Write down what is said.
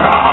Ah!